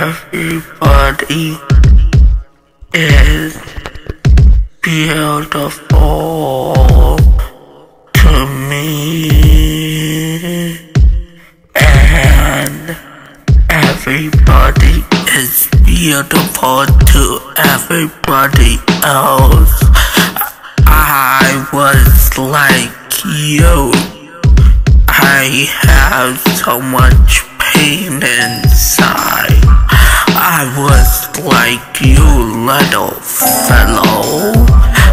Everybody is beautiful to me, and everybody is beautiful to everybody else. I was like you. I have so much pain inside. I was like you, little fellow.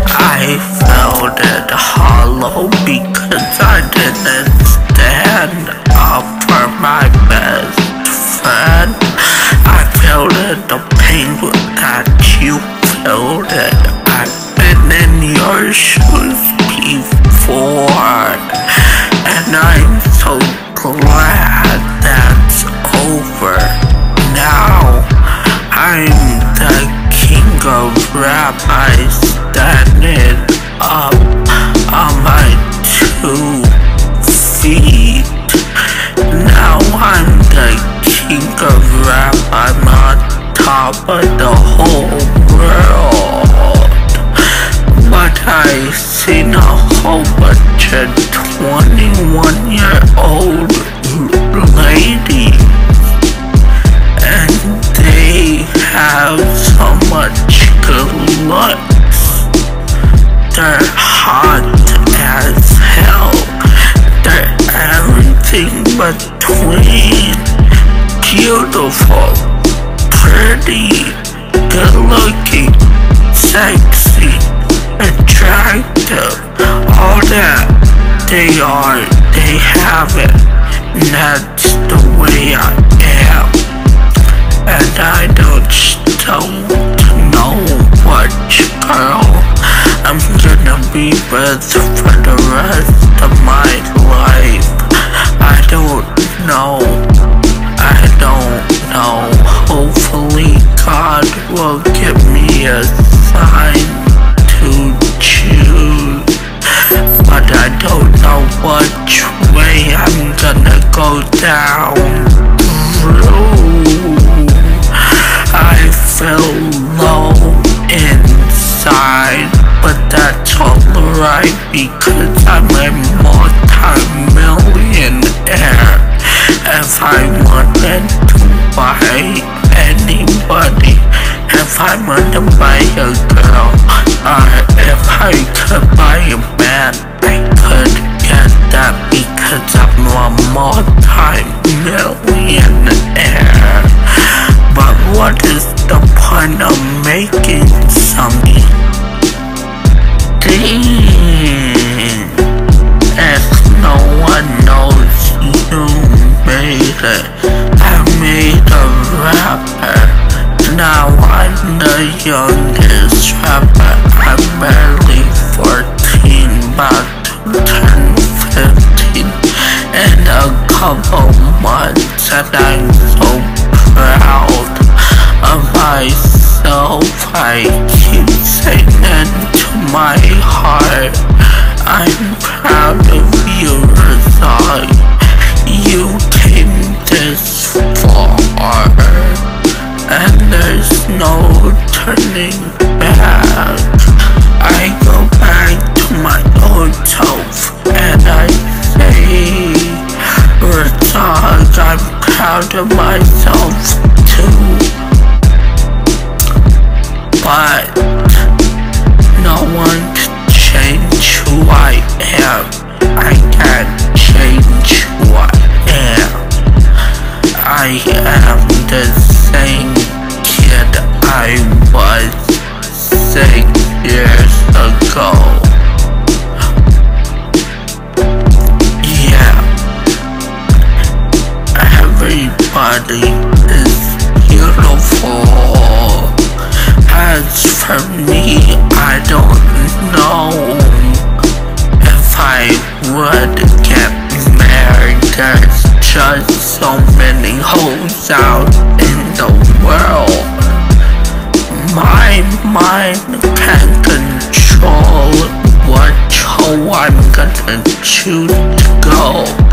I felt it hollow because I didn't stand up for my best friend. I felt it, the pain that you felt it. I've been in your shoes before, and I'm The king of rap. I standing up on my two feet. Now I'm the king of rap. I'm on top of the whole world. But I seen a whole bunch of 21 year old ladies everything between beautiful, pretty, good looking, sexy, attractive, all that they are, they have it. And that's the way I am. To choose. But I don't know which way I'm gonna go down. I feel low inside, but that's alright because I'm a I wanted to anybody, I to buy a girl, or if I could buy a man, I could get that because I'm a multi-millionaire. But what is the point of making something the youngest rapper. I'm barely 14, about to turn 15 in a couple months, and I'm so proud of myself. I keep saying to my heart, I'm proud of you, Razai. You came this But no one can change who I am. I can't change who I am. I am the same kid I was six years ago. Yeah. Everybody is beautiful. For me, I don't know if I would get married. There's just so many hoes out in the world. My mind can't control which hoe I'm gonna choose to go.